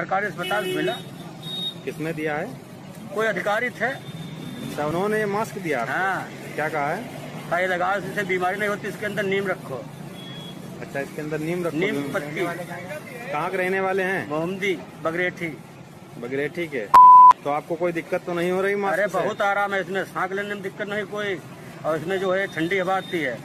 सरकारी अस्पताल से मिला। किसने दिया है? कोई अधिकारी थे। अच्छा उन्होंने मास्क दिया हाँ। क्या कहा है? कहा लगाओ इससे बीमारी नहीं होती इसके अंदर नीम रखो। अच्छा इसके अंदर नीम रखो। नीम पत्ती कहाँ के रहने वाले हैं? मोहम्मदी बगरेठी। बगरेठी के। तो आपको कोई दिक्कत तो नहीं हो रही मास्क अरे बहुत आराम है इसमें सांस लेने में दिक्कत नहीं कोई। और इसमें जो है ठंडी हवा आती है।